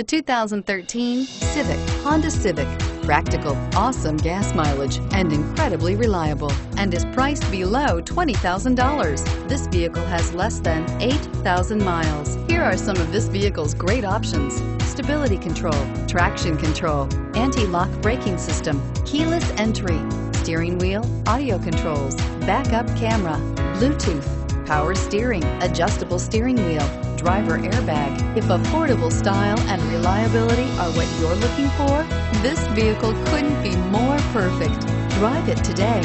The 2013 Civic, Honda Civic. Practical, awesome gas mileage, and incredibly reliable, and is priced below $20,000. This vehicle has less than 8,000 miles. Here are some of this vehicle's great options. Stability control, traction control, anti-lock braking system, keyless entry, steering wheel, audio controls, backup camera, Bluetooth, power steering, adjustable steering wheel, driver airbag. If affordable style and reliability are what you're looking for, this vehicle couldn't be more perfect. Drive it today.